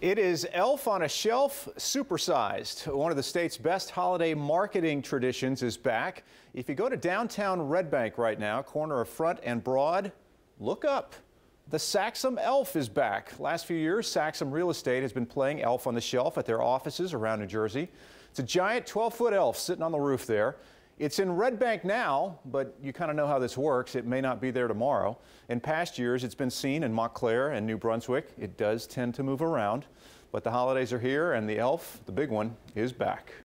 It is Elf on a Shelf supersized. One of the state's best holiday marketing traditions is back. If you go to downtown Red Bank right now, corner of Front and Broad, look up. The Saxum Elf is back. Last few years, Saxum Real Estate has been playing Elf on the Shelf at their offices around New Jersey. It's a giant 12-foot elf sitting on the roof there. It's in Red Bank now, but you kind of know how this works. It may not be there tomorrow. In past years, it's been seen in Montclair and New Brunswick. It does tend to move around, but the holidays are here and the elf, the big one, is back.